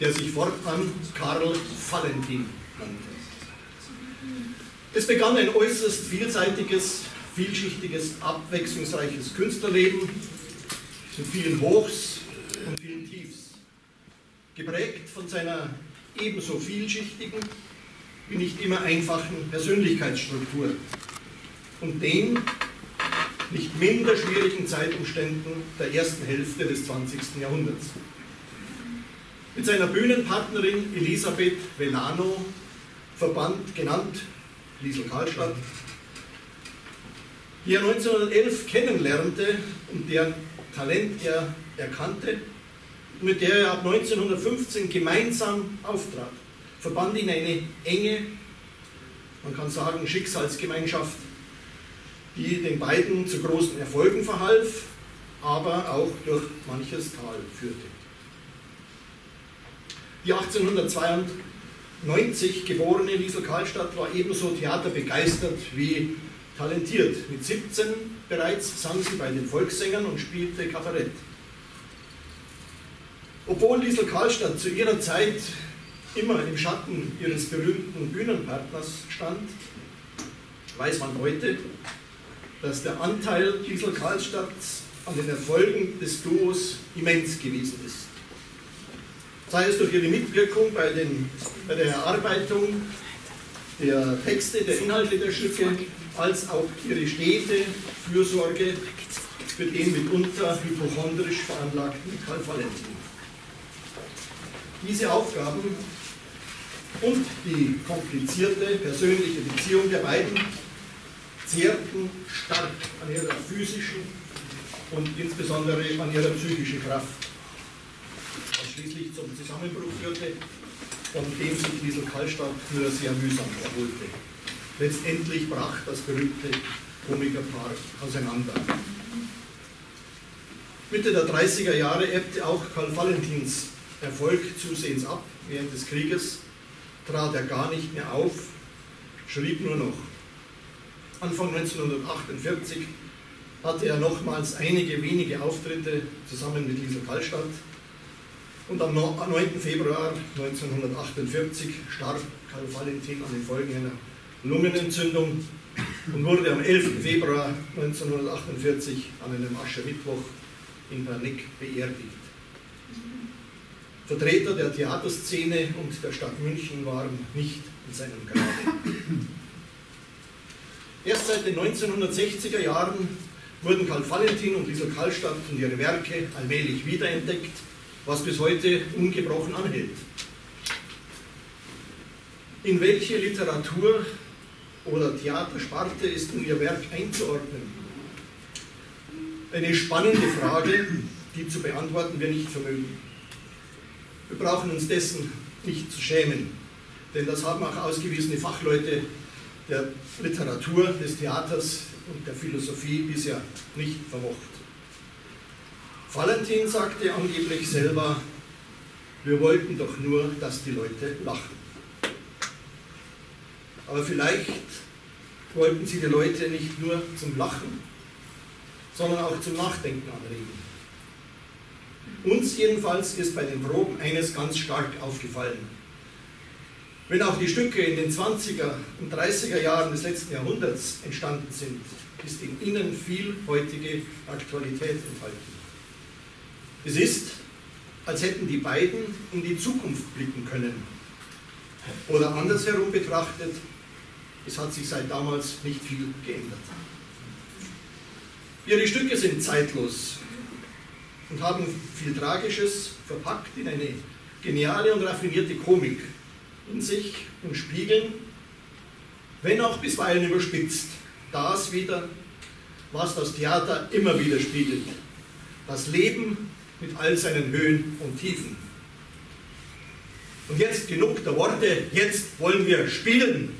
der sich fortan Karl Valentin nannte. Es begann ein äußerst vielseitiges, vielschichtiges, abwechslungsreiches Künstlerleben mit vielen Hochs und vielen Tiefs, geprägt von seiner ebenso vielschichtigen wie nicht immer einfachen Persönlichkeitsstruktur und den nicht minder schwierigen Zeitumständen der ersten Hälfte des 20. Jahrhunderts. Mit seiner Bühnenpartnerin Elisabeth Velano verband, genannt Liesel Karlstadt, die er 1911 kennenlernte und deren Talent er erkannte mit der er ab 1915 gemeinsam auftrat, verband ihn eine enge, man kann sagen Schicksalsgemeinschaft, die den beiden zu großen Erfolgen verhalf, aber auch durch manches Tal führte. Die 1892 geborene Liesel Karlstadt war ebenso theaterbegeistert wie talentiert. Mit 17 bereits sang sie bei den Volkssängern und spielte Kabarett. Obwohl Liesel Karlstadt zu ihrer Zeit immer im Schatten ihres berühmten Bühnenpartners stand, weiß man heute, dass der Anteil Liesel Karlstadt an den Erfolgen des Duos immens gewesen ist. Sei es durch ihre Mitwirkung bei, den, bei der Erarbeitung der Texte, der Inhalte der Stücke, als auch ihre stete Fürsorge für den mitunter hypochondrisch veranlagten Karl Valentin. Diese Aufgaben und die komplizierte persönliche Beziehung der beiden zehrten stark an ihrer physischen und insbesondere an ihrer psychischen Kraft, schließlich zum Zusammenbruch führte, von dem sich Liesel Kallstadt nur sehr mühsam erholte. Letztendlich brach das berühmte Komikerpaar auseinander. Mitte der 30er Jahre ebbte auch Karl Valentins Erfolg zusehends ab. Während des Krieges trat er gar nicht mehr auf, schrieb nur noch. Anfang 1948 hatte er nochmals einige wenige Auftritte zusammen mit Liesel Kallstadt und am 9. Februar 1948 starb Karl Valentin an den Folgen einer Lungenentzündung und wurde am 11. Februar 1948 an einem Aschermittwoch in Bernick beerdigt. Vertreter der Theaterszene und der Stadt München waren nicht in seinem Grabe. Erst seit den 1960er Jahren wurden Karl Valentin und Liesel Karlstadt und ihre Werke allmählich wiederentdeckt, was bis heute ungebrochen anhält. In welche Literatur oder Theatersparte ist nun ihr Werk einzuordnen? Eine spannende Frage, die zu beantworten wir nicht vermögen. Wir brauchen uns dessen nicht zu schämen, denn das haben auch ausgewiesene Fachleute der Literatur, des Theaters und der Philosophie bisher nicht vermocht. Valentin sagte angeblich selber, wir wollten doch nur, dass die Leute lachen. Aber vielleicht wollten sie die Leute nicht nur zum Lachen, sondern auch zum Nachdenken anregen. Uns jedenfalls ist bei den Proben eines ganz stark aufgefallen. Wenn auch die Stücke in den 20er und 30er Jahren des letzten Jahrhunderts entstanden sind, ist in ihnen viel heutige Aktualität enthalten. Es ist, als hätten die beiden in die Zukunft blicken können. Oder andersherum betrachtet, es hat sich seit damals nicht viel geändert. Ihre Stücke sind zeitlos und haben viel Tragisches verpackt in eine geniale und raffinierte Komik in sich und spiegeln, wenn auch bisweilen überspitzt, das wieder, was das Theater immer wieder spiegelt. Das Leben mit all seinen Höhen und Tiefen. Und jetzt genug der Worte, jetzt wollen wir spielen.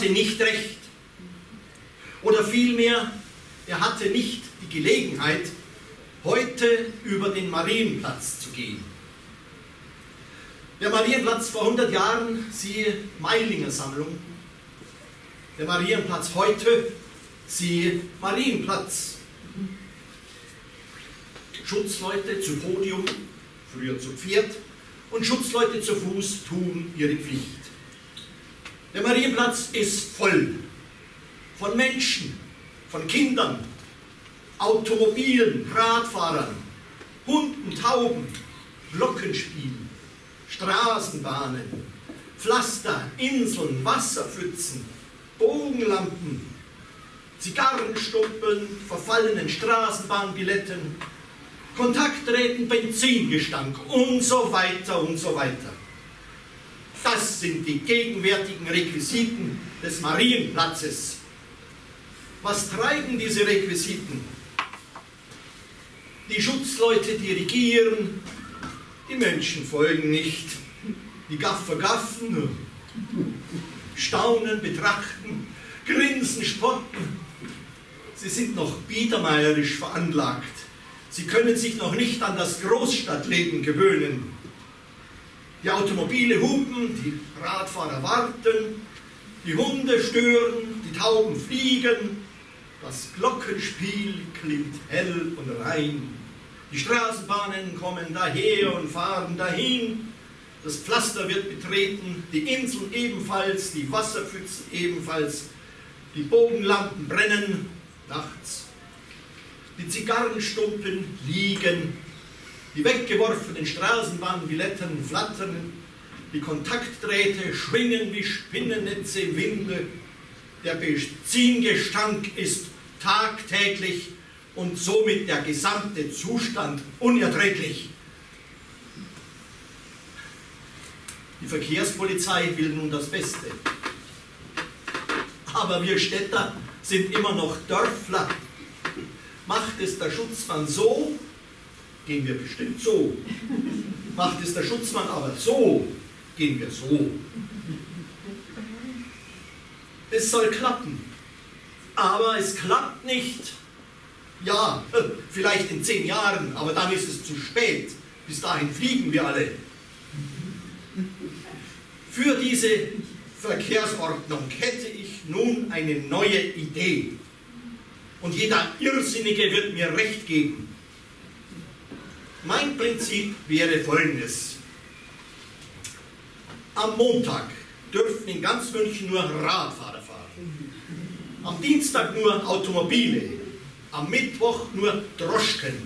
Hatte nicht recht. Oder vielmehr, er hatte nicht die Gelegenheit, heute über den Marienplatz zu gehen. Der Marienplatz vor 100 Jahren, siehe Meilinger Sammlung. Der Marienplatz heute, siehe Marienplatz. Schutzleute zu Podium, früher zu Pferd, und Schutzleute zu Fuß tun ihre Pflicht. Der Marienplatz ist voll von Menschen, von Kindern, Automobilen, Radfahrern, Hunden, Tauben, Glockenspielen, Straßenbahnen, Pflaster, Inseln, Wasserpfützen, Bogenlampen, Zigarrenstumpen, verfallenen Straßenbahnbilletten, Kontaktdrähten, Benzingestank und so weiter und so weiter. Das sind die gegenwärtigen Requisiten des Marienplatzes. Was treiben diese Requisiten? Die Schutzleute dirigieren, die Menschen folgen nicht. Die Gaffer gaffen, staunen, betrachten, grinsen, spotten. Sie sind noch biedermeierisch veranlagt. Sie können sich noch nicht an das Großstadtleben gewöhnen. Die Automobile hupen, die Radfahrer warten, die Hunde stören, die Tauben fliegen, das Glockenspiel klingt hell und rein. Die Straßenbahnen kommen daher und fahren dahin. Das Pflaster wird betreten, die Inseln ebenfalls, die Wasserpfützen ebenfalls. Die Bogenlampen brennen nachts. Die Zigarrenstumpen liegen. Die weggeworfenen Straßenbahnbilletten flattern. Die Kontaktdrähte schwingen wie Spinnennetze im Winde. Der Benzingestank ist tagtäglich und somit der gesamte Zustand unerträglich. Die Verkehrspolizei will nun das Beste. Aber wir Städter sind immer noch Dörfler. Macht es der Schutzmann so, gehen wir bestimmt so. Macht es der Schutzmann aber so, gehen wir so. Es soll klappen. Aber es klappt nicht. Ja, vielleicht in zehn Jahren, aber dann ist es zu spät. Bis dahin fliegen wir alle. Für diese Verkehrsordnung hätte ich nun eine neue Idee. Und jeder Irrsinnige wird mir recht geben. Mein Prinzip wäre folgendes. Am Montag dürfen in ganz München nur Radfahrer fahren. Am Dienstag nur Automobile. Am Mittwoch nur Droschken.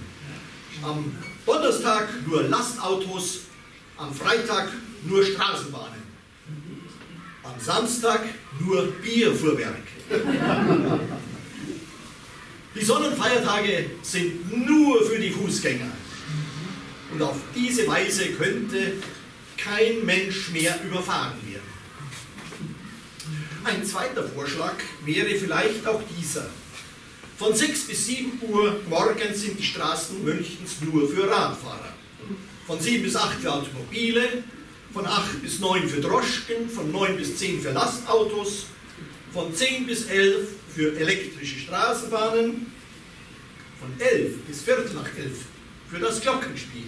Am Donnerstag nur Lastautos. Am Freitag nur Straßenbahnen. Am Samstag nur Bierfuhrwerk. Die Sonnenfeiertage sind nur für die Fußgänger. Und auf diese Weise könnte kein Mensch mehr überfahren werden. Ein zweiter Vorschlag wäre vielleicht auch dieser. Von 6 bis 7 Uhr morgens sind die Straßen Münchens nur für Radfahrer. Von 7 bis 8 für Automobile, von 8 bis 9 für Droschken, von 9 bis 10 für Lastautos, von 10 bis 11 für elektrische Straßenbahnen, von 11 bis Viertel nach 11 für das Glockenspiel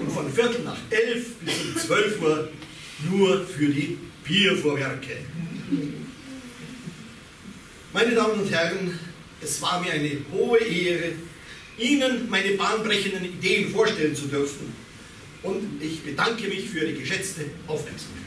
und von Viertel nach elf bis um 12 Uhr nur für die Biervorwerke. Meine Damen und Herren, es war mir eine hohe Ehre, Ihnen meine bahnbrechenden Ideen vorstellen zu dürfen. Und ich bedanke mich für Ihre geschätzte Aufmerksamkeit.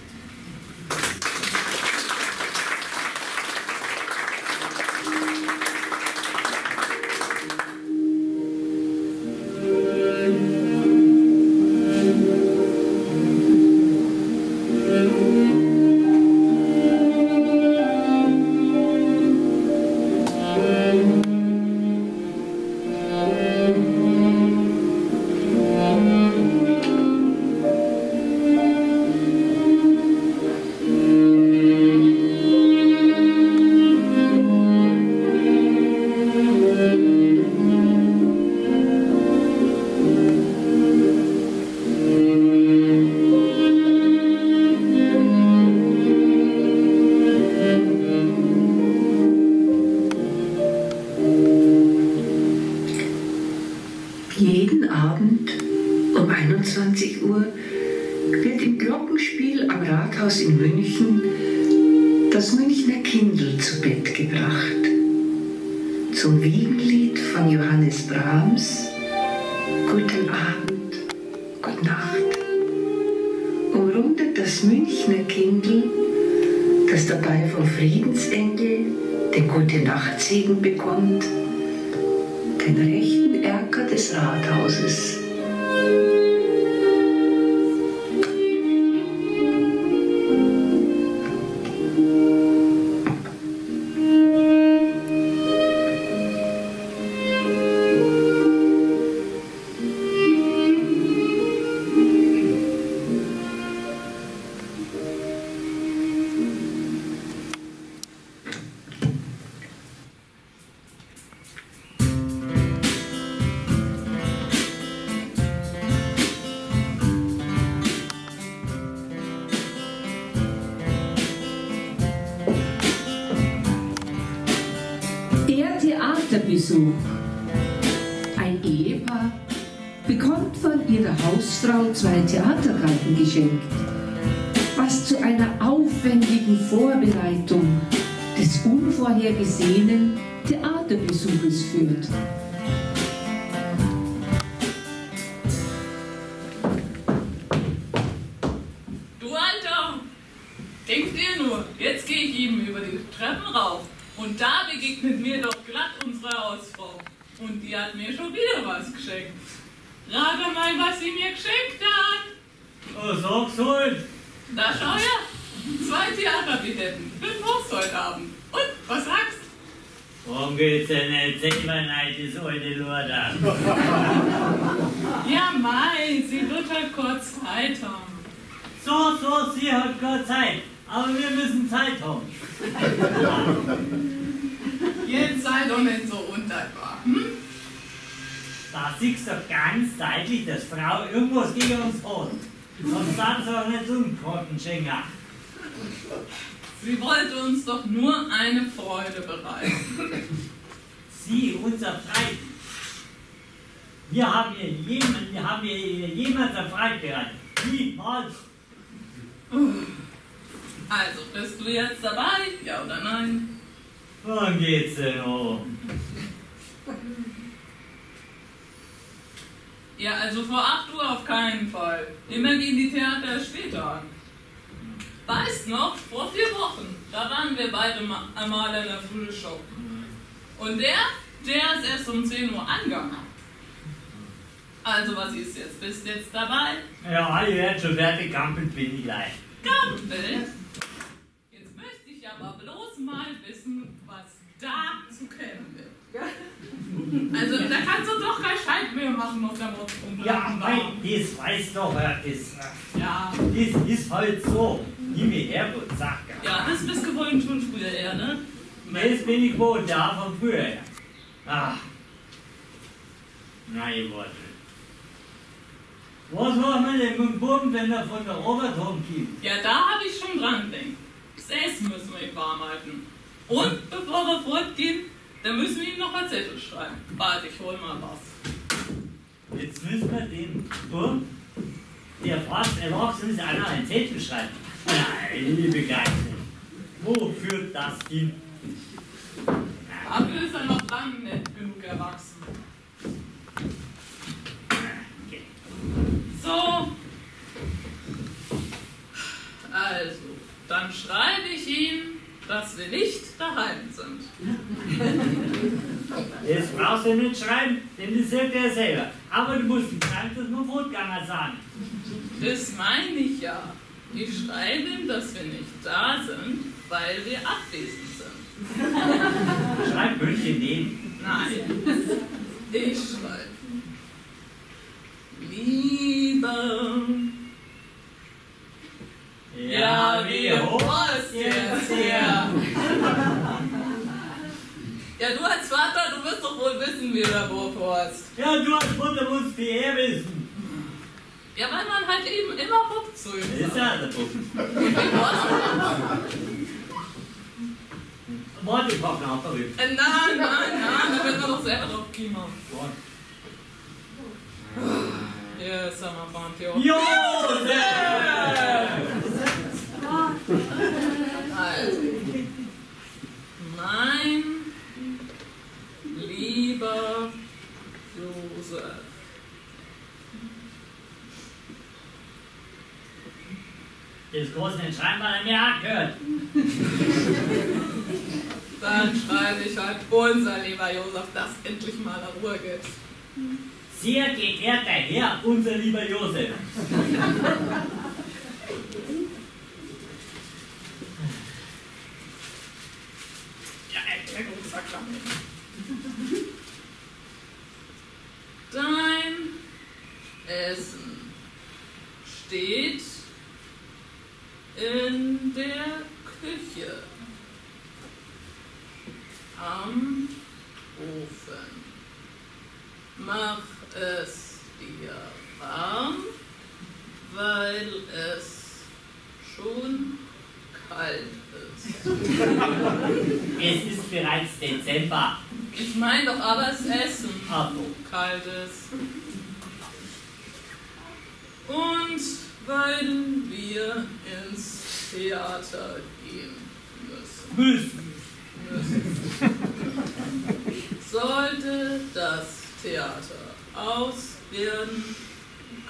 Zwei Theaterkarten geschenkt, was zu einer aufwendigen Vorbereitung des unvorhergesehenen Theaterbesuches führt. Du Alter, denk dir nur, jetzt gehe ich eben über die Treppen rauf und da begegnet mir doch glatt unsere Hausfrau. Und die hat mir schon wieder was geschenkt. Rate mal, was sie mir geschenkt hat. Oh, sag's halt. Da schau her. Zwei Theaterbilletten für Post heute Abend. Und, was sagst Warum geht's denn nicht selber rein, das alte Lorda? Ja, Mai, sie wird halt kurz Zeit haben. So, so, sie hat gerade Zeit. Aber wir müssen Zeit haben. Jetzt sei doch nicht so undankbar. Hm? Da siehst du ganz deutlich, dass Frau irgendwas gegen uns hat. Sonst sind sie auch nicht so ein Kartenschenker. Sie wollte uns doch nur eine Freude bereiten. Sie, unser Freit. Wir haben ihr jemand, wir haben ihr jemand ein Freit bereitet. Niemals. Also, bist du jetzt dabei? Ja oder nein? Wann geht's denn hoch? Ja, also vor 8 Uhr auf keinen Fall. Immer gehen die Theater erst später an. Weißt noch, vor vier Wochen, da waren wir beide ma- einmal in der Frühshow. Und der, der ist erst um 10 Uhr angegangen. Also, was ist jetzt? Bist jetzt dabei? Ja, ihr werdet schon fertig gampeln, bin ich gleich. Gampel? Jetzt möchte ich aber bloß mal wissen, was da zu kennen wird. Also, da kannst du doch kein Scheit mehr machen auf der Mund. Ja, mei, das weiß doch, äh, das, Ja, äh, das ist halt so. Nimm mir her und sag. ja, das bist gewohnt schon früher eher, ne? Das bin ich gewohnt, ja, von früher her. Ach. Nein, warte. Was machen wir denn mit dem Buben, wenn er von der Oberton kommt? Ja, da habe ich schon dran gedacht. Das Essen müssen wir warm halten. Und bevor wir fortgehen, da müssen wir ihm noch ein Zettel schreiben. Warte, ich hol mal was. Jetzt müssen wir den Buben der fast erwachsen ist, einer ein Zettel schreibt. Nein, liebe Geiste, wo führt das hin? Dafür ist er noch lange nicht genug erwachsen. So. Also, dann schreibe ich ihm, dass wir nicht daheim sind. Das brauchst du nicht schreiben, denn das sagt er selber. Aber du musst ihm sagen, dass wir Fortganger sagen. Das meine ich ja. Ich schreibe ihm, dass wir nicht da sind, weil wir abwesend sind. Schreib München neben. Nein. Ich schreibe. Lieber. Ja, wie hoch ist jetzt hier? Ja, du als Vater, du wirst doch wohl wissen, wie der Wurf heißt. Ja, du als Mutter musst viel eher wissen. Ja, weil man halt eben immer Bock zu ihm ist ja der war's? Warte, ich brauche noch verrückt. Äh, Nein, nein, nein, da wird man doch selber drauf kommen. Ja, ist ja mal Band, ja. Josef! Also, mein lieber Josef, Das große nicht schreiben, weil er mir angehört. dann schreibe ich halt unser lieber Josef, dass endlich mal eine Ruhe gibt. Sehr geehrter Herr, unser lieber Josef. Ja, Erklärungsverklammung. Dein Essen steht in der Küche am Ofen. Mach es dir warm, weil es schon kalt ist. Es ist Dezember. Ich meine doch aber das Essen. Also, kalt ist. Und weil wir ins Theater gehen müssen. müssen. müssen. Sollte das Theater aus werden,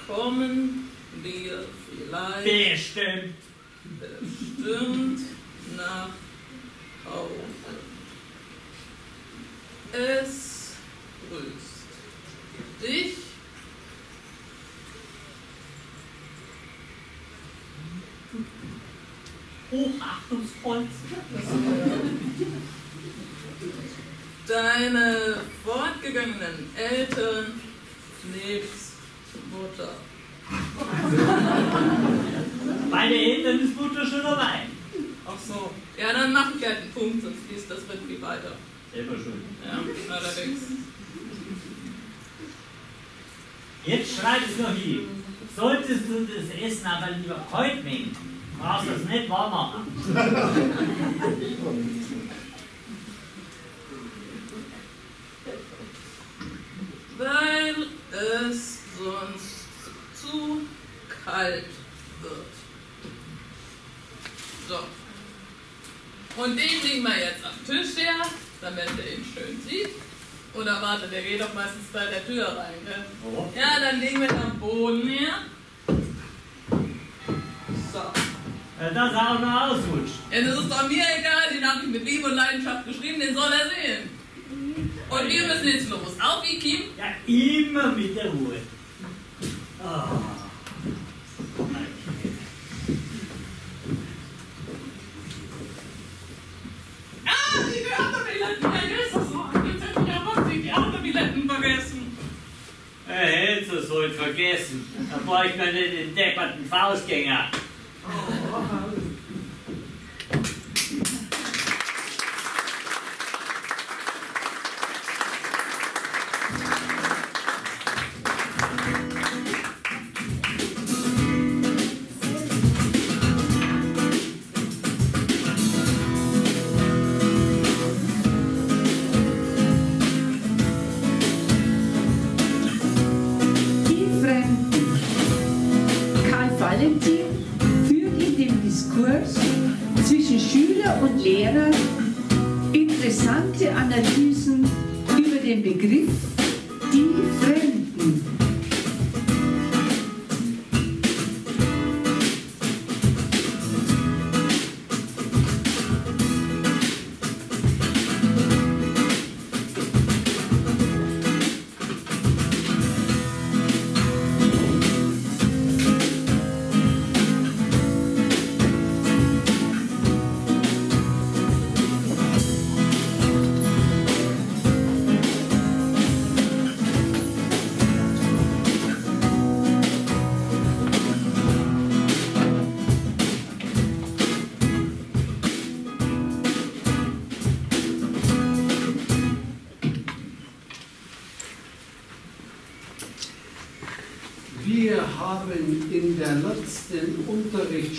kommen wir vielleicht Bestimmt. bestimmt nach Hause. Es grüßt dich Hochachtungsvoll. deine fortgegangenen Eltern nebst Mutter. Meine Eltern ist Mutter schon dabei. Ach so. Ja, dann mach ich halt einen Punkt, sonst fließt das irgendwie weiter. Selber schuld. Ja, allerdings. Jetzt schreib es noch hin. Solltest du das Essen aber lieber kalt nehmen, brauchst du es nicht warm machen. Weil es sonst zu kalt wird. So. Und den legen wir jetzt am Tisch her, damit er ihn schön sieht. Oder warte, der geht doch meistens bei der Tür rein, gell? Oh. Ja, dann legen wir ihn am Boden her. So. Dass er auch noch ausrutscht. Ja, das ist doch mir egal, den habe ich mit Liebe und Leidenschaft geschrieben, den soll er sehen. Und wir müssen jetzt los. Auf, wie Kim? Ja, immer mit der Ruhe. Ah. Er hätte es heute vergessen. Da brauche ich mir nicht den depperten Faustgänger. Die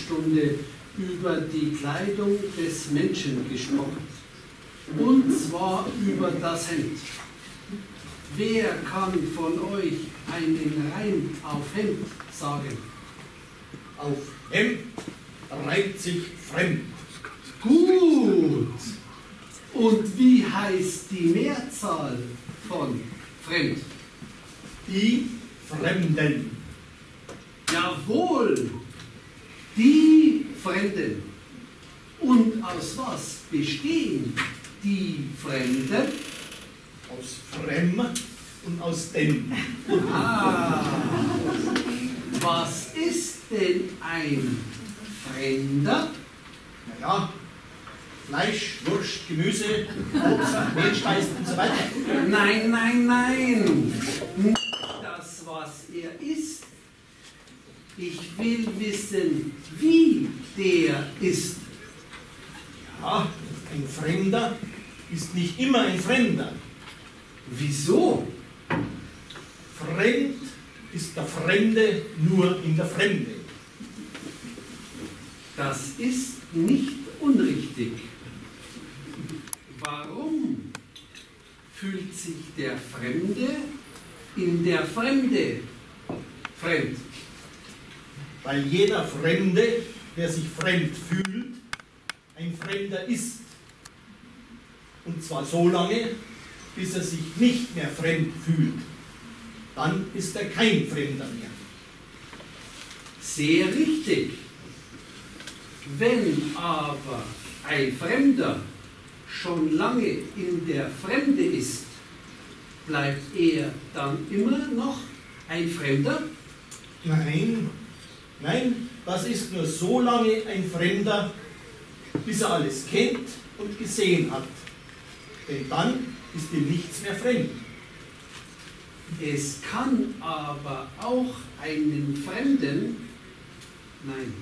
Unterrichtsstunde über die Kleidung des Menschen gesprochen. Und zwar über das Hemd. Wer kann von euch einen Reim auf Hemd sagen? Auf Hemd reimt sich fremd. Gut! Und wie heißt die Mehrzahl von fremd? Die Fremden. Jawohl! Die Fremden. Und aus was bestehen die Fremden? Aus Frem und aus Dem. Ah, was ist denn ein Fremder? Naja, Fleisch, Wurst, Gemüse, Obst, Mehlspeisen und so weiter. Nein, nein, nein. Nicht das, was er ist. Ich will wissen, wie der ist. Ja, ein Fremder ist nicht immer ein Fremder. Wieso? Fremd ist der Fremde nur in der Fremde. Das ist nicht unrichtig. Warum fühlt sich der Fremde in der Fremde fremd? Weil jeder Fremde, der sich fremd fühlt, ein Fremder ist. Und zwar so lange, bis er sich nicht mehr fremd fühlt. Dann ist er kein Fremder mehr. Sehr richtig. Wenn aber ein Fremder schon lange in der Fremde ist, bleibt er dann immer noch ein Fremder? Nein, nein, das ist nur so lange ein Fremder, bis er alles kennt und gesehen hat. Denn dann ist ihm nichts mehr fremd. Es kann aber auch einen Fremden, nein,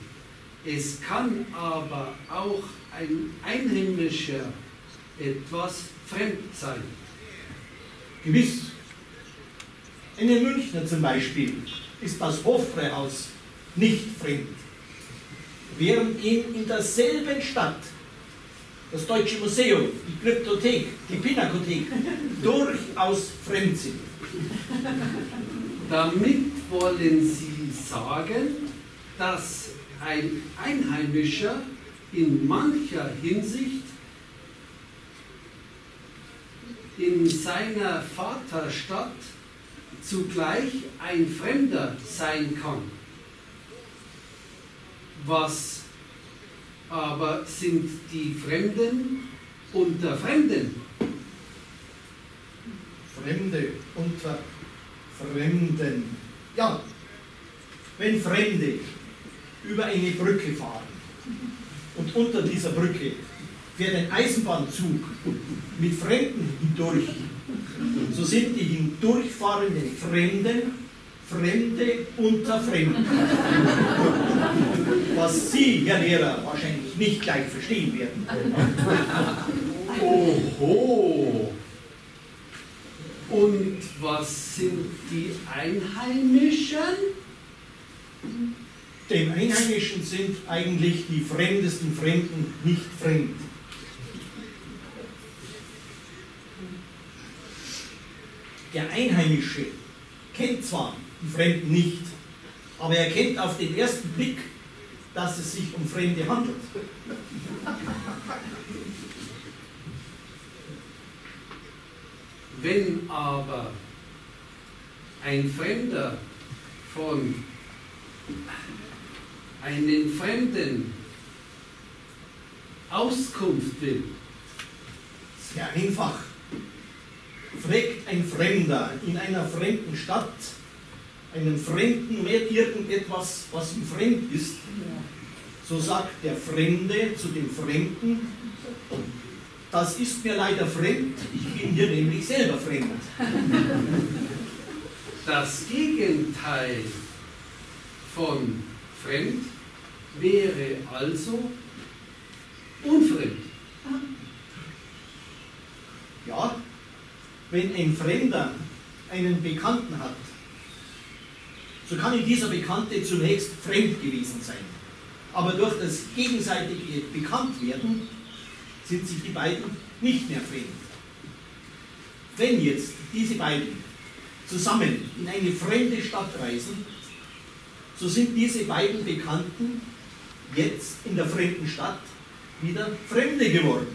es kann aber auch ein Einheimischer etwas fremd sein. Gewiss. Einem Münchner zum Beispiel ist das Hofbräuhaus nicht fremd, während ihm in derselben Stadt das Deutsche Museum, die Glyptothek, die Pinakothek durchaus fremd sind. Damit wollen Sie sagen, dass ein Einheimischer in mancher Hinsicht in seiner Vaterstadt zugleich ein Fremder sein kann. Was aber sind die Fremden unter Fremden? Fremde unter Fremden. Ja, wenn Fremde über eine Brücke fahren und unter dieser Brücke fährt ein Eisenbahnzug mit Fremden hindurch, so sind die hindurchfahrenden Fremden Fremde unter Fremden. Was Sie, Herr Lehrer, wahrscheinlich nicht gleich verstehen werden. Oho! Und was sind die Einheimischen? Dem Einheimischen sind eigentlich die fremdesten Fremden nicht fremd. Der Einheimische kennt zwar Fremden nicht, aber er kennt auf den ersten Blick, dass es sich um Fremde handelt. Wenn aber ein Fremder von einem Fremden Auskunft will, Sehr einfach. Fragt ein Fremder in einer fremden Stadt einen Fremden mehr irgendetwas, was ihm fremd ist, so sagt der Fremde zu dem Fremden, das ist mir leider fremd, ich bin hier nämlich selber fremd. das Gegenteil von fremd wäre also unfremd. Ja, wenn ein Fremder einen Bekannten hat, so kann ihm dieser Bekannte zunächst fremd gewesen sein. Aber durch das gegenseitige Bekanntwerden sind sich die beiden nicht mehr fremd. Wenn jetzt diese beiden zusammen in eine fremde Stadt reisen, so sind diese beiden Bekannten jetzt in der fremden Stadt wieder Fremde geworden.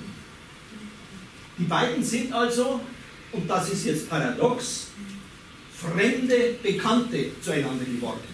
Die beiden sind also, und das ist jetzt paradox, fremde Bekannte zueinander geworden.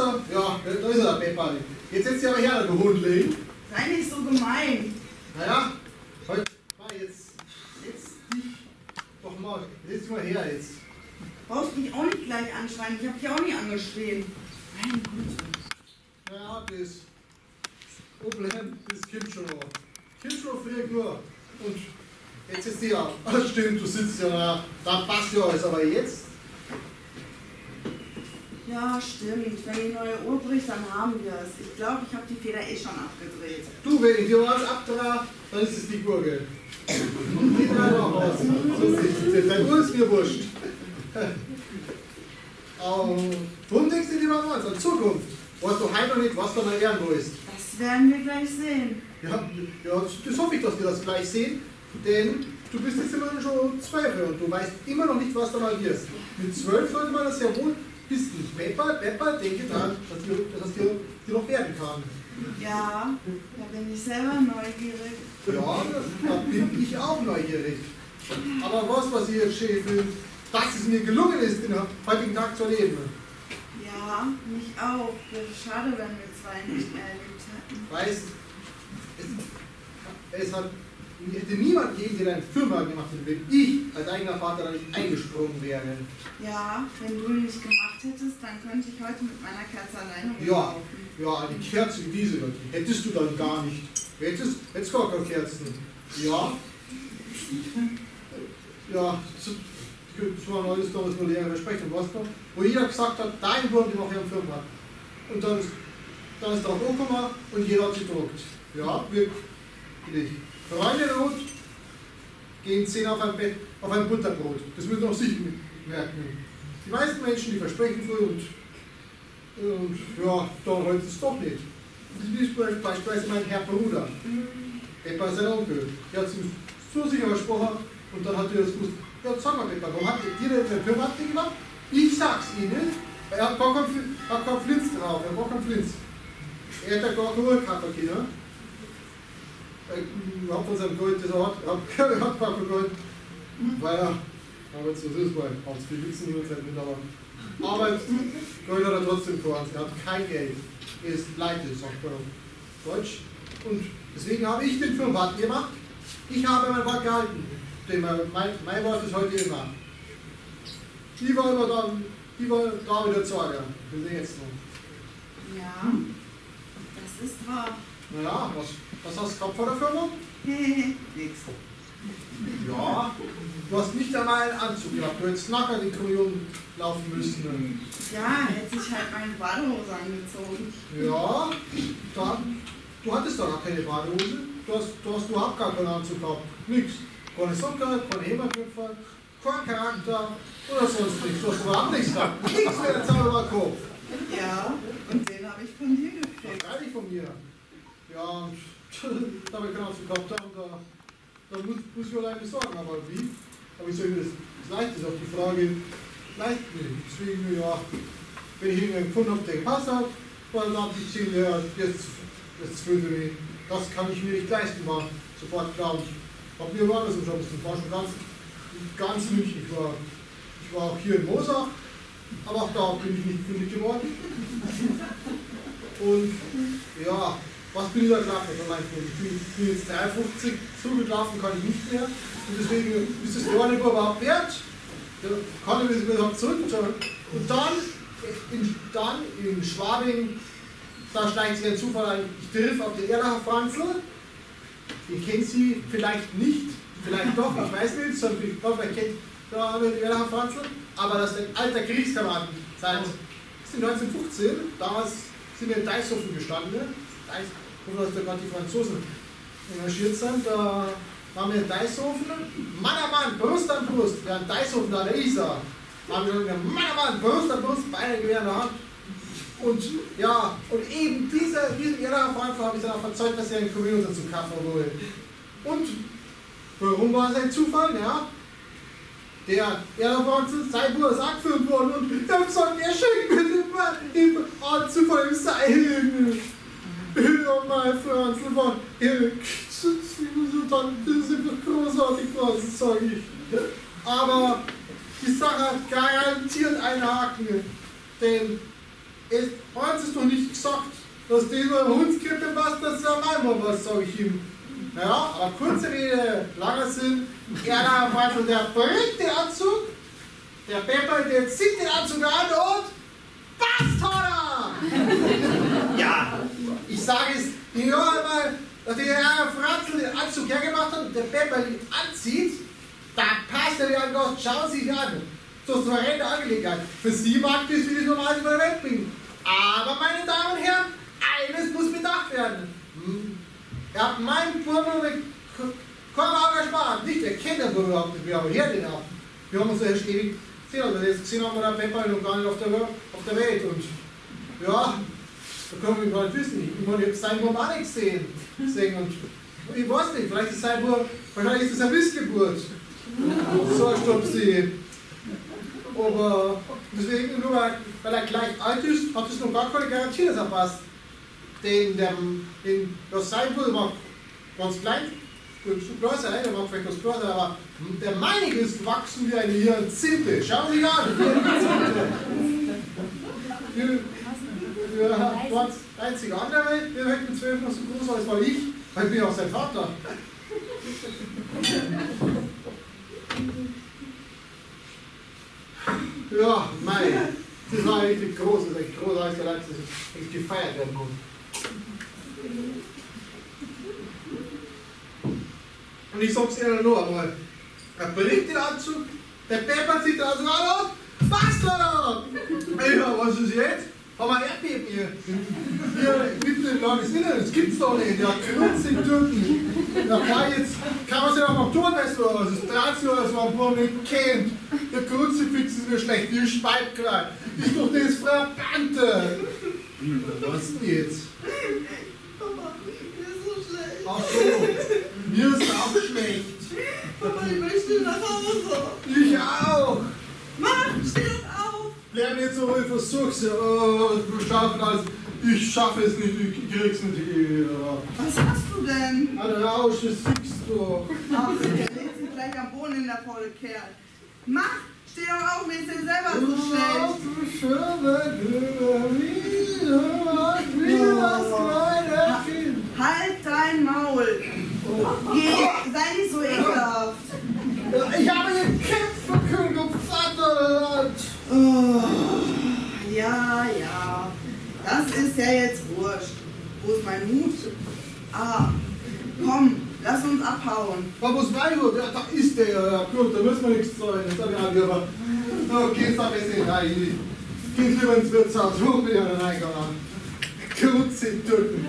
Wisser, ja, da ist er, der Pepper. Jetzt setzt ihr aber her, du Hundling. Sei nicht so gemein. Naja, heute, mal jetzt, jetzt dich doch mal, setz mal her jetzt. Brauchst mich auch nicht gleich anschreien. Ich hab dich auch nicht angeschrien. Meine Güte. Naja, das Problem, das kommt schon noch. Kommt schon früher nur. Und jetzt ist ja, stimmt, du sitzt ja da, da passt ja alles, aber jetzt, Ja, stimmt. Wenn die neue Uhr bricht, dann haben wir es. Ich glaube, ich habe die Feder eh schon abgedreht. du, wenn ich dir was abtrage, dann ist es die Gurgel. Die drei noch was. So. Dein Uhr ist mir wurscht. Aber warum denkst du dir mal was an Zukunft? Weißt du heute noch nicht, was du mal lernen willst? Das werden wir gleich sehen. Ja, ja, das hoffe ich, dass wir das gleich sehen, denn du bist jetzt immerhin schon zwölf und du weißt immer noch nicht, was du mal wirst. Mit zwölf sollte man das ja wohl wissen. Pepper, Pepper, denke dran, dass dir, dass dir, dir noch werden kann. Ja, da bin ich selber neugierig. Ja, da bin ich auch neugierig. Aber was, schön finde, dass es mir gelungen ist, den heutigen Tag zu erleben. Ja, mich auch. Wäre schade, wenn wir zwei nicht mehr erlebt hätten. Weißt, es, es hat, hätte niemand gegen den einen Firma gemacht, wenn ich als eigener Vater da nicht eingesprungen wäre. Ja, wenn du nicht gemacht hättest, dann könnte ich heute mit meiner Kerze alleine Ja, rumlaufen. ja, die Kerze wie diese, die hättest du dann gar nicht. Hättest, hättest gar keine Kerzen. Ja. Ja, das war neues damals nur Lehrer Versprechen, was noch, wo jeder gesagt hat, dein Wurm, auch hier im Firma hat. Und dann ist, dann ist drauf gekommen und jeder hat gedruckt. Ja, wirklich. Freunde rot gehen zehn auf ein auf ein Butterbrot. Das müssen auch Sie merken. Die meisten Menschen, die versprechen früh und und ja, dann heute es doch nicht. Das ist beispielsweise mein Herr Bruder. Peppa sein Onkel. Der hat ihm so sicher versprochen und dann hat er das gewusst. Ja, sag mal, Peppa, warum habt ihr denn eine Firma gemacht? Ich sag's Ihnen. Er hat gar keinen Fl- hat keinen Flinz drauf, er braucht keinen Flinz. Er hat ja gar keine. Er hat von seinem Gold, das hat, hat, hat kein Gold. Weil er, aber so ist es bei Hans viel Witzen in der Zeit mit, aber. Aber Gold hat er trotzdem vor Er hat kein Geld. Er ist pleite, sagt man auf Deutsch. Und deswegen habe ich den Firmenwart gemacht. Ich habe mein Wort gehalten. Denn mein, mein, Wort ist heute immer. Die war immer da, die war da wieder Sorge. Wir sehen jetzt noch. Ja, das ist wahr. Naja, was, was hast du gehabt vor der Firma? Nix. Ja, du hast nicht einmal einen Anzug gehabt. Du hättest nachher die Kommunion laufen müssen. Ja, hätte ich halt meine Badehose angezogen. Ja, dann, du hattest doch gar keine Badehose. Du hast, du hast überhaupt gar keinen Anzug gehabt. Nix. Keine Socke, keine Hemmerköpfe, kein Charakter oder sonst nichts. Du hast überhaupt nichts gehabt. Nichts mehr der Zaubererkopf. Ja, und den habe ich von dir gekriegt. Freilich von mir. Ja, und da habe ich keine Ahnung gehabt haben, da, da muss, muss ich alleine sagen. Aber wie? Aber ich sage, das, das leicht ist auf die Frage, leicht mir. Deswegen, ja, wenn ich irgendeinen gefunden habe, der gepasst hat, dann habe ich gesehen, ja, jetzt, jetzt fühlte mich, das kann ich mir nicht leisten, war sofort klar. Und habe mir woanders im Job, das war schon ganz, ganz München. Ich war, ich war auch hier in Mosach, aber auch da bin ich nicht fündig geworden. Und ja, was bin ich da gelaufen? Ich bin, bin jetzt 53, zugelaufen kann ich nicht mehr. Und deswegen ist das gar nicht überhaupt wert. Da kann ich mir überhaupt zurückschauen. Und dann in, dann in Schwabing, da steigt sich ein Zufall ein, ich triff auf den Erlacher Franzl. Ihr kennt sie vielleicht nicht, vielleicht doch, ich weiß nicht, sondern ich glaube, ihr kennt da den Erlacher Franzl. Aber das ist ein alter Kriegskameraden. Seit 1915, damals sind wir in Deishofen gestanden. Ne? Deishofen, als da gerade die Franzosen engagiert sind. Da waren wir in Deishofen. Mann an Mann, Brust an Brust. Haben Deishofen an der Isar. Da haben wir gesagt, Mann an Mann, Brust an Brust, beide Gewehr in. Und ja, und eben dieser, diesen Irrer Frankfurt habe ich dann auch verzeugt, dass er einen Computer zum Kaffee holt. Und warum war es ein Zufall? Ja, der Erderwachsen sein Bruder ist abgeführt worden und hat gesagt, er schenkt mir den, den Anzug von dem Seil. Ja, mein Franz, war, das ist einfach großartig, was sage ich. Aber die Sache hat garantiert einen Haken, denn es, eins ist doch nicht gesagt, dass dieser Hundskrippe was, das ist ja einmal was, sage ich ihm. Ja, aber kurze Rede, langer Sinn, Gerda war schon der bringt den Anzug, der Pepper, der zieht den Anzug an und Bastarder! ja, ich sage es, die nur einmal, dass der Herr Franzl den Anzug hergemacht hat und der Pepper ihn anzieht, da passt er ein Gott, schauen Sie sich an. So souveräne Angelegenheit. Für Sie mag das wie das Normalste von der Welt bringen. Aber, meine Damen und Herren, eines muss bedacht werden. Hm. Er hat meinen Buben mit kein Engagement, nicht der nicht, wir haben hier den ab. Wir haben uns erst ewig gesehen, also jetzt gesehen haben wir den Pepper noch gar nicht auf der, auf der Welt. Und ja, da können wir nicht wissen. Ich meine, jetzt sein Bub auch nicht sehen. sehen und ich weiß nicht, vielleicht ist sein Bub, wahrscheinlich ist das eine Missgeburt. So ein Stopsi. Aber deswegen, nur weil, er gleich alt ist, hat es noch gar keine Garantie, dass er passt. Den, der, den, das sein Bruder war ganz klein, sein, der war vielleicht was größer, aber der meinige ist gewachsen wie eine Hyazinthe. Schauen Sie an, dort einzige andere, der wird mit zwölf noch so groß als war ich, weil ich bin auch sein Vater. Ja, mei, das war richtig groß, das ist echt großartig, das ist echt gefeiert werden muss. Und ich sag's Ihnen nur einmal, bringt den Anzug, der Pepper zieht den Anzug an und was da? Ja, was ist jetzt? Haben wir Erdbeben hier? Hier mitten im Landesinneren, das gibt's doch nicht. Ja, Kruz in Türken. Ja, klar, jetzt kann man sich auch noch tun, weißt du, was ist 13 oder so, ein paar nicht kennt. Der Kruzifix ist mir schlecht, die Speibkleid. Ist doch das Verbannte. Was denn jetzt? Papa, mir ist so schlecht. Ach so, mir ist auch schlecht. Papa, ich möchte nach Hause. Ich auch. Mann, steh doch auf. Lern jetzt so, ich versuch's. Oh, du schaffst alles. Ich schaffe es nicht, ich krieg's nicht. Ja. Was hast du denn? Ein Rausch, das siehst du. Ach, der legt sich gleich am Boden in der faule Kerl. Mach, steh doch auf, mir ist dir selber so schlecht. Halt dein Maul. Geh, sei nicht so ekelhaft. Ich habe gekämpft für König und Vaterland. Oh, ja, ja. Das ist ja jetzt wurscht. Wo ist mein Hut? Ah, komm, lass uns abhauen. Was muss mein Hut? Ja, da ist der. Ja, gut, da müssen wir nichts zahlen. Das habe ich angehört. Okay, jetzt habe ich es rein. Geht lieber ins Wirtshaus. Wo bin ich da reingegangen? Kurz in Türken.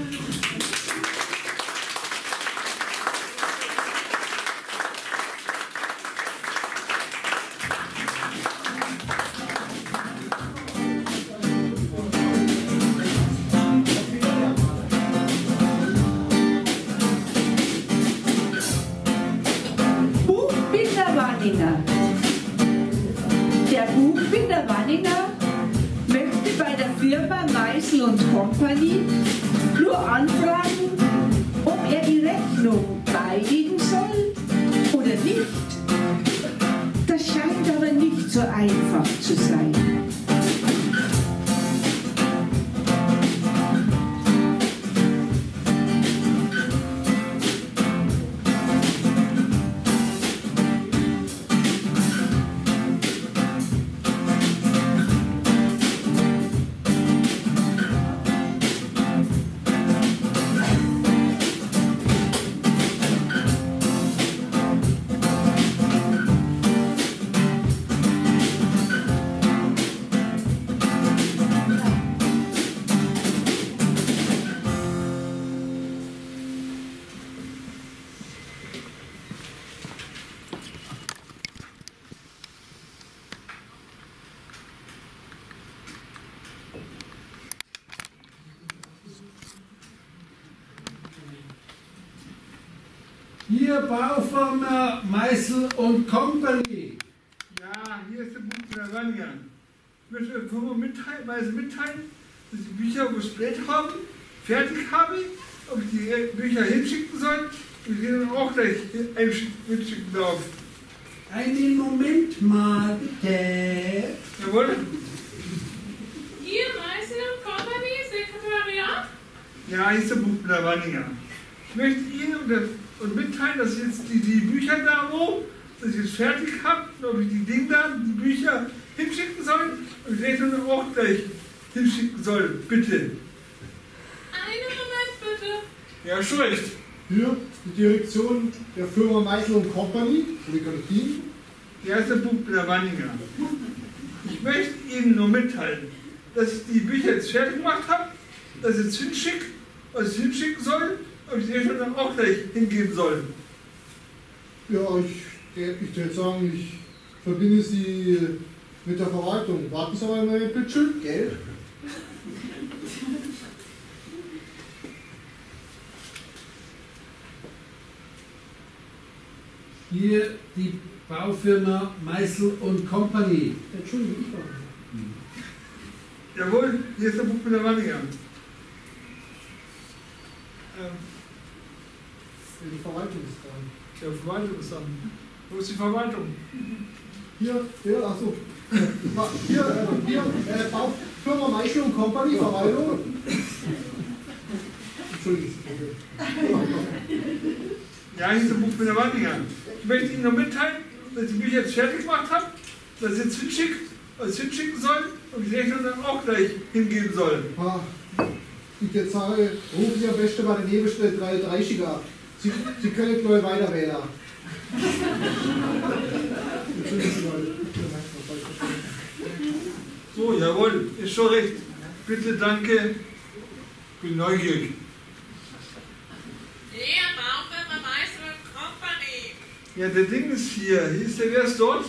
Habe, und ob ich die Dinge da, die Bücher hinschicken soll und ich Rechnung auch gleich hinschicken soll. Bitte. Einen Moment bitte. Ja, schon recht. Hier die Direktion der Firma Meißel und Company. Wo kann ich dienen? Hier ist der Buch der Wanninger. Ich möchte Ihnen nur mitteilen, dass ich die Bücher jetzt fertig gemacht habe, dass ich jetzt hinschicke, was ich hinschicken soll, und ich die Rechnung dann auch gleich hingeben soll. Ja, ich, ich würde sagen, ich verbinde Sie mit der Verwaltung. Warten Sie mal bitte schön. Gell? Hier die Baufirma Meißel und Company. Entschuldigung, ich war. Jawohl, hier ist der Buch der Wanninger. Ähm, Die Verwaltung ist dran. der Verwaltung ist dran. Wo ist die Verwaltung? Hier, hier, achso. Hier, äh, hier, äh, Bau, Firma Meißel und Company, Verwaltung. Entschuldigung. Ja, hier ist der Buch der Wanninger. Ich möchte Ihnen nur mitteilen, dass ich Bücher jetzt fertig gemacht habe, dass ich jetzt hinschicke, was ich hinschicken soll, und die Rechnung dann auch gleich hingeben soll. Ah, Ich jetzt sage, rufen Sie am besten bei der Nebelstelle 33 ab. Sie, Sie können gleich weiter wählen. So, jawohl, ist schon recht. Bitte, danke. Bin neugierig. Ja, der Ding ist hier. Hier ist der, wer ist dort?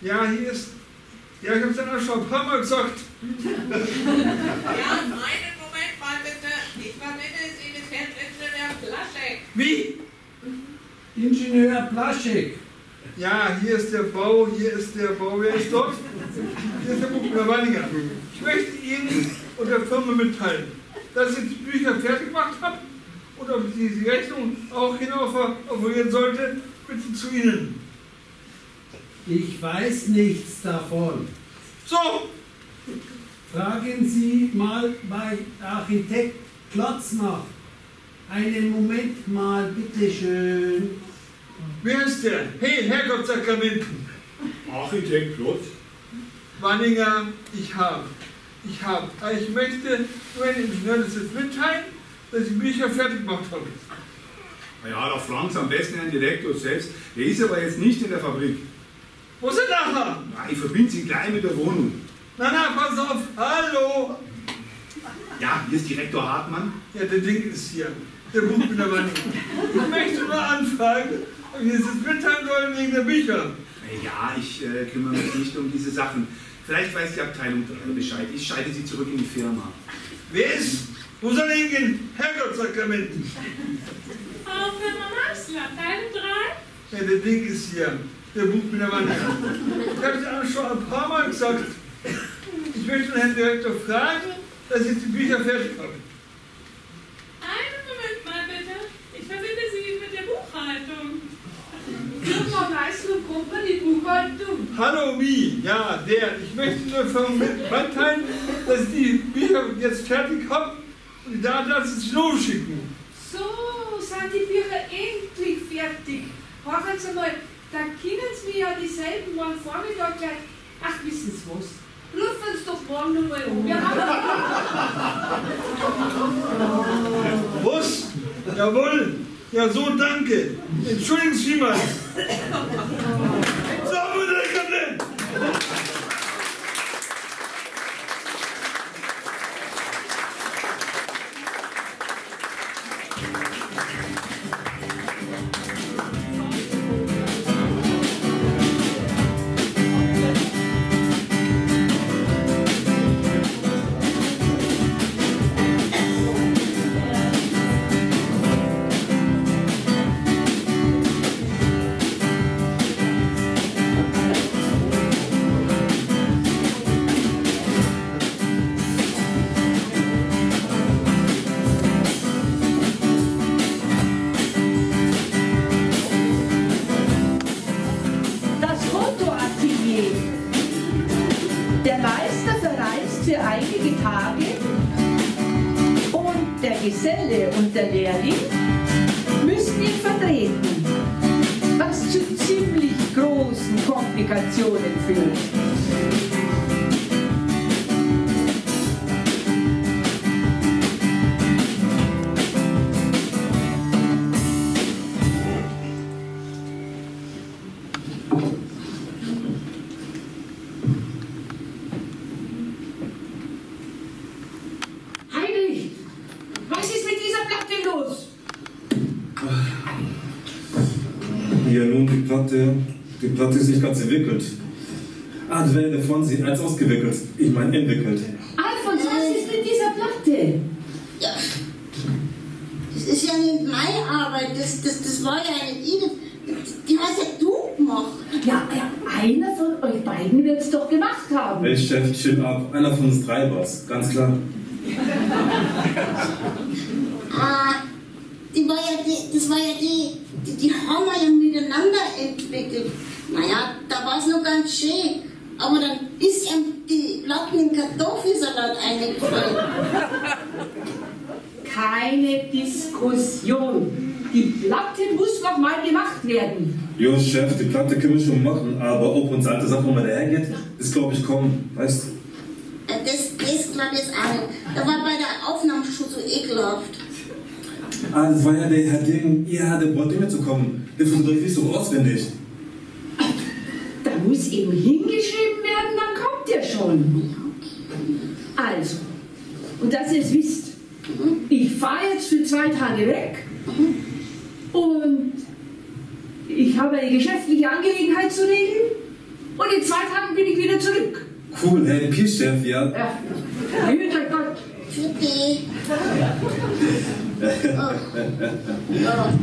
Ja, hier ist. Ja, ich hab's dann auch schon ein paar Mal gesagt. Ja, einen Moment mal bitte. Ich verbinde Sie mit Herrn Ingenieur Plaschek. Wie? Ingenieur Plaschek. Ja, hier ist der Bau, hier ist der Bau. Wer ist dort? Hier ist der Buchbinder Wanninger. Ich möchte Ihnen und der Firma mitteilen, dass ich die Bücher fertig gemacht habe und ob ich die, die Rechnung auch hinauforientieren sollte, bitte zu Ihnen. Ich weiß nichts davon. So, Fragen Sie mal bei Architekt Klotz nach. Einen Moment mal, bitteschön. wer ist der? Hey, Herrgott Sakramenten. Architekt Klotz. Wanninger, ich habe. Ich habe. Ich möchte nur den Ingenieur das jetzt mitteilen, dass ich die Bücher fertig gemacht habe. Na Ja, da fragen Sie am besten Herrn Direktor selbst. Der ist aber jetzt nicht in der Fabrik. Wo sind nachher? Na, ich verbinde Sie gleich mit der Wohnung. Na, na, pass auf. Hallo. Ja, hier ist Direktor Hartmann. Ja, der Ding ist hier. Der Buch mit der Wanninger. Ich möchte nur anfragen, ob ich das jetzt mitteilen soll wegen der Bücher. Ja, ich äh, kümmere mich nicht um diese Sachen. Vielleicht weiß die Abteilung Bescheid. Ich schalte Sie zurück in die Firma. Wer ist? Wo soll er hingehen? Herrgott Sakramenten. Baufirma Meißel, Abteilung 3. Ja, der Ding ist hier. Der Buch mit der an. Ich habe es auch schon ein paar Mal gesagt. Ich möchte den Herrn Direktor fragen, dass jetzt die Bücher fertig haben. Einen Moment mal bitte. Ich verbinde Sie mit der Buchhaltung. Firma Meißel und Company Buchhaltung. Hallo, wie? Ja, der. Ich möchte nur von mitteilen, dass die Bücher jetzt fertig haben und da lassen Sie losschicken. So, sind die Bücher endlich fertig. Hören Sie mal, da können Sie mir ja dieselben morgen Vormittag gleich. Ach, wissen Sie was? Rufen Sie doch morgen nochmal um. Wir haben Was? Jawohl. Ja, so, danke. Entschuldigen Sie mal. So, Mutter, nicht ganz entwickelt. Ah, das wäre der Fonsi, als ausgewickelt. Ich meine entwickelt. Alfons, was ist mit dieser Platte? Ja. Das ist ja nicht meine Arbeit, das, das, das war ja nicht Ihre. Die hast ja du gemacht. Ja, ja, einer von euch beiden wird es doch gemacht haben. Hey Chef, chill ab. Einer von uns drei war's. Ganz klar. Ah, die war ja die, das war ja die, die, die haben wir ja miteinander entwickelt. Naja, da war es noch ganz schön. Aber dann ist ihm die Lappen im Kartoffelsalat eingefallen. Keine Diskussion. Die Platte muss noch mal gemacht werden. Die Platte können wir schon machen, aber ob uns alte Sachen mal dahergeht, ist glaube ich kaum. Weißt du? Äh, Das, das glaube ich jetzt auch. Da war bei der Aufnahme schon so ekelhaft. Ah, das war ja der Herr Ding. Ja, der zu kommen. Der fotografiert so auswendig. Da muss eben hingeschrieben werden, dann kommt er schon. Also, und dass ihr es wisst, ich fahre jetzt für zwei Tage weg und ich habe eine geschäftliche Angelegenheit zu regeln und in zwei Tagen bin ich wieder zurück. Cool, Herr Peace-Chef, ja. Ja, euch Gott. Für die. Oh. Ja.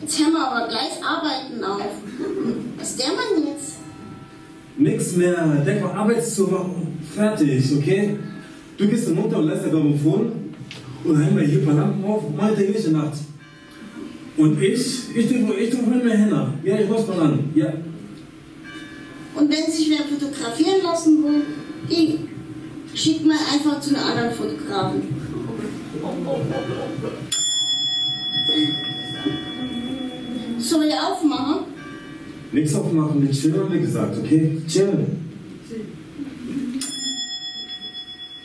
Jetzt hören wir aber gleich Arbeiten auf. Was der Mann jetzt? Nix mehr. Denk mal, Arbeitszug machen. Fertig, okay? Du gehst runter und lässt der Grammophon und dann hängen wir hier ein paar Lampen auf und mal die nächste Nacht. Und ich, ich tue ich tu mit mir hin. Ja, ich muss mal an. Ja. Und wenn sich wer fotografieren lassen will, die schickt man einfach zu einem anderen Fotografen. Soll ich aufmachen? Nix aufmachen, wir chillen, haben wir gesagt, okay? Chillen.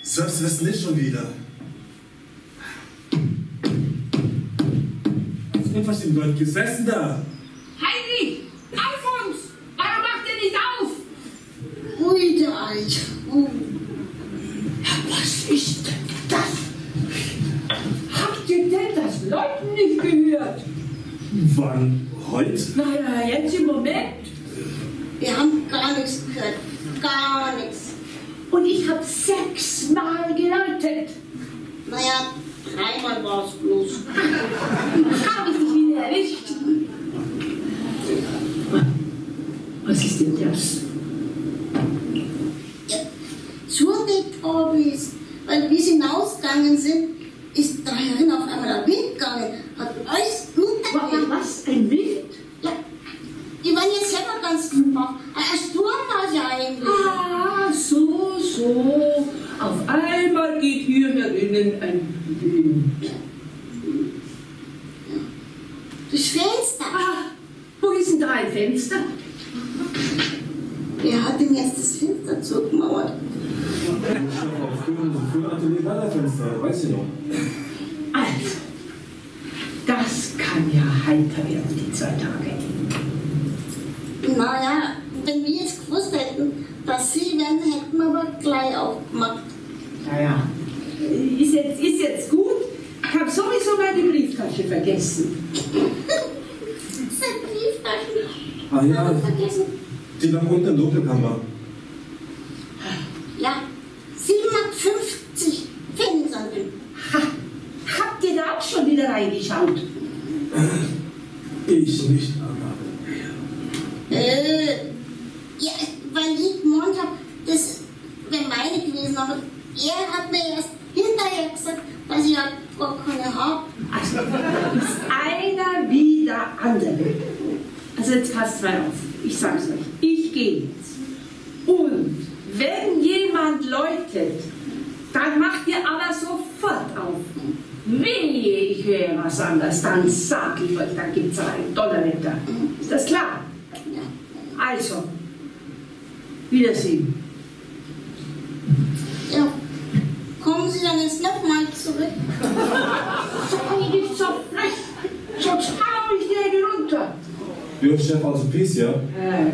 Surfst wirst nicht schon wieder. Was unverstehen Leute gesessen da? Heinrich, Alfons, warum macht ihr nicht auf? Ui, der Alte. Uh. Was ist denn das? Habt ihr denn das Leuten nicht gehört? Wann? Heute? Naja, jetzt im Moment. Wir haben gar nichts gehört. Gar nichts. Und ich habe sechsmal geläutet. Naja, dreimal war es bloß. Habe ich dich wieder erwischt? das? Ja, zugedeckt habe ich es, weil wie sie hinausgegangen sind, ist dahin auf einmal der Wind gegangen, hat alles runtergegeben. Was? Ein Wind? Ja, die waren jetzt selber ganz gemacht. Ein Sturm war es ja eigentlich. Ah, so, so. Auf einmal geht hier herinnen Durchs Fenster. Ah, wo ist denn da ein Fenster? Wer hat denn jetzt das Fenster zugemauert? Auf dem Atelier Ballerfenster, weiß ich noch. Also, das kann ja heiter werden, die zwei Tage. Naja, wenn wir jetzt gewusst hätten, dass sie werden, hätten wir aber gleich aufgemacht. Naja, ist jetzt, ist jetzt gut. Ich habe sowieso meine Brieftasche vergessen. Sein Brieftaschen. Ah ja, vergessen. die lang unten in der Doppelkammer. Ja, 750 Pfennig sind drin. Ha, habt ihr da auch schon wieder reingeschaut? Ich nicht, aber. Äh, ja, weil ich gemeint habe, das wäre meine gewesen, aber er hat mir erst hinterher gesagt, dass ich ja gar keine habe. Also, ist einer wie der andere. Also jetzt passt mal auf. Ich sag's euch. Ich gehe jetzt. Und wenn jemand läutet, dann macht ihr aber sofort auf. Wehe, ich höre was anderes, dann sag ich euch, da gibt's ein Donnerwetter. Ist das klar? Also, Wiedersehen. Ja, kommen Sie dann jetzt nochmal zurück? Sei nicht so frech, sonst hau ich dir eine runter. Ja, Chef aus dem Peace, ja? Äh.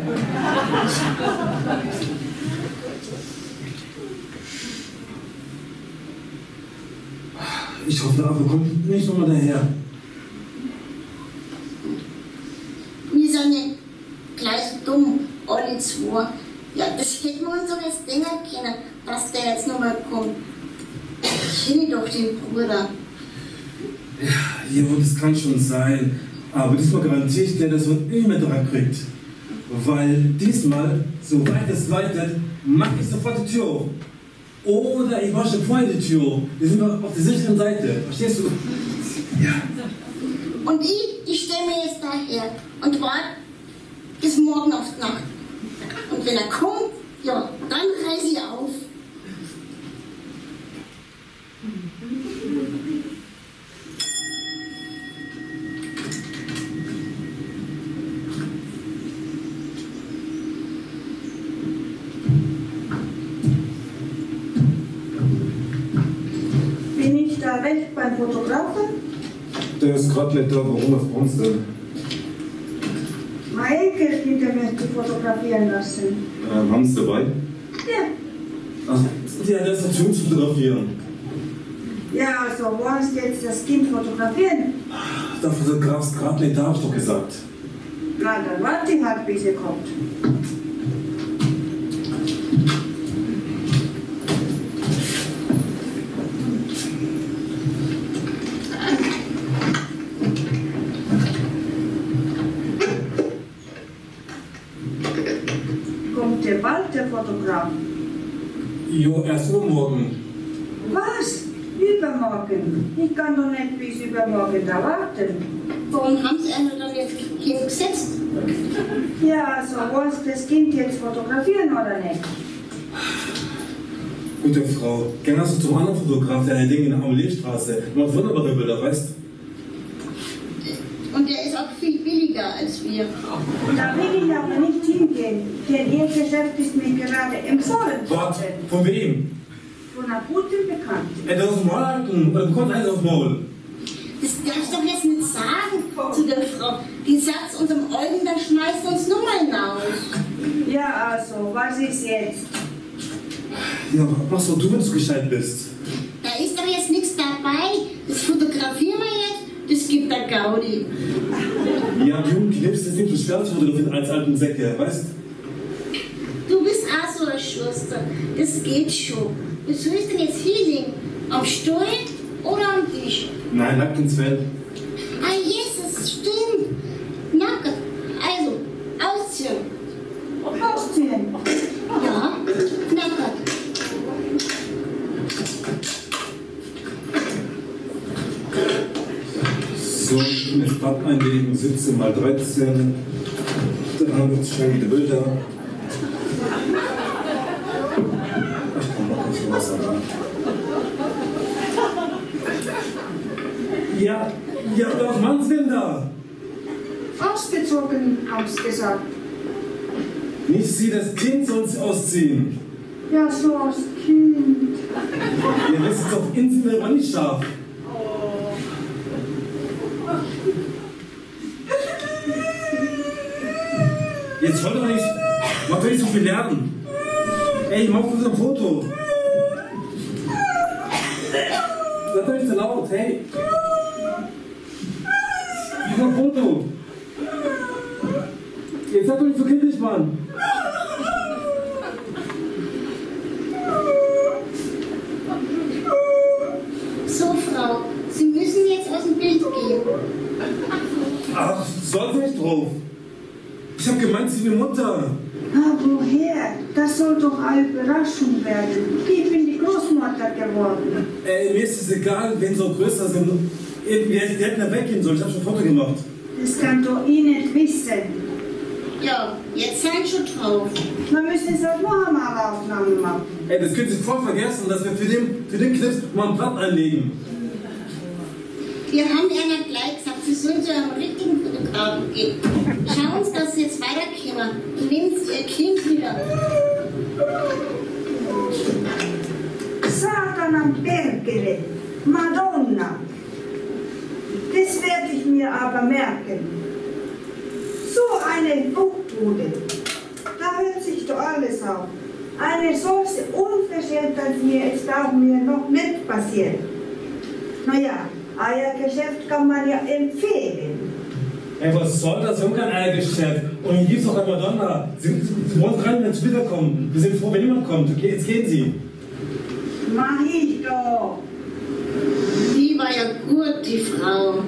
Ich hoffe, aber kommt nicht nochmal daher. Wir sind gleich dumm, alle zwei. Ja, das hätten wir uns doch jetzt denken können, dass der jetzt nochmal kommt. Ich kenne doch den Bruder. Ja, das kann schon sein. Aber diesmal garantiere ich dir, dass ihn immer dran kriegt. Weil diesmal, soweit es leitet, mache ich sofort die Tür auf. Oder ich wasche vorher die Tür auf. Wir sind auf der sicheren Seite. Verstehst du? Ja. Und ich stelle mir jetzt daher und warte bis morgen auf die Nacht. Und wenn er kommt, ja, dann reiße ich auf. Der ist gerade nicht. Warum? Was brauchst du denn? Mein Enkelkind der möchte fotografieren lassen. Ähm, haben Sie dabei? Ja. Ach, ist natürlich zu fotografieren. Ja, also wollen Sie jetzt das Kind fotografieren? Der Fotograf ist gerade nicht da, hab ich doch gesagt. Na, dann warte ich halt, bis er. Kommt der bald, Fotograf? Jo, erst übermorgen. Was? Übermorgen? Ich kann doch nicht bis übermorgen da warten. Warum haben Sie einen dann jetzt hingesetzt? Ja, also wollen Sie das Kind jetzt fotografieren oder nicht? Gute Frau, gern hast du zum anderen Fotograf, der Ding in der Amelierstraße. Macht wunderbare Bilder, weißt Und der ist auch viel billiger als wir. Da will ich aber nicht hingehen, denn Ihr Geschäft ist mir gerade empfohlen Was? worden. Von wem? Von einer guten Bekannten. Er darf aus dem Maul halten. Oder bekommt eins aufs Maul. Das darf ich doch jetzt nicht sagen zu der Frau. Die sagt unserem Eugen, dann schmeißt uns nur mal hinaus. Ja, also, was ist jetzt? Ja, machst doch du, wenn du gescheit bist. Da ist doch jetzt nichts dabei. Das fotografieren wir jetzt, das gibt der Gaudi. Ja, die jungen Knips ist nicht so schwer zu fotografieren als alten Säcke, weißt Du Schwester. Das geht schon. Jetzt willst du jetzt hier singen. Am Steuer oder am Tisch? Nein, nackt ins Bett. Ah, Jesus, stimmt. Nackt. Also, ausziehen. Ausziehen? Ja, nackt. So, mit Pappeinlegen, 17 mal 13. Dann haben wir uns schon wieder Bilder. Ausgezogen, hab's gesagt. Nicht Sie, das Kind Sie ausziehen. Ja, so als Kind. Ihr wisst es auf Inseln aber nicht scharf. Jetzt wollt doch nicht, macht doch nicht so viel lernen. Ey, mach uns ein Foto. Seid doch nicht so laut, hey. Mach ein Foto. Seid doch nicht so kindisch, Mann. So, Frau, Sie müssen jetzt aus dem Bild gehen. Ach, soll nicht drauf. Ich hab gemeint, Sie wie Mutter. Ah, woher? Das soll doch eine Überraschung werden. Ich bin die Großmutter geworden. Ey, mir ist es egal, wenn so größer sind. Irgendwie hätte die hätten da weggehen sollen. Ich hab schon ein Foto gemacht. Das kann doch ich nicht wissen. Ja, jetzt seid schon drauf. Wir müssen es auch noch einmal Aufnahmen machen. Ey, das können Sie voll vergessen, dass wir für den, für den Knips mal ein Blatt einlegen. Wir haben Ihnen gleich gesagt, Sie sollen zu einem richtigen Fotografen gehen. Schauen Sie, dass Sie jetzt weiterkommen. Nehmen Sie Ihr Kind wieder. Satan am Bergele, Madonna. Das werde ich mir aber merken. So eine Buchbude, da hört sich doch alles auf. Eine solche Unverschämtheit mir ist auch mir noch nicht passiert. Naja, Eiergeschäft kann man ja empfehlen. Ey, was soll das? Wir haben kein Eiergeschäft. Und hier gibt's doch eine Madonna. Sie, Sie wollen gerade jetzt wiederkommen. Wir sind froh, wenn jemand kommt. Okay, jetzt gehen Sie. Mach ich doch. Die war ja gut, die Frau.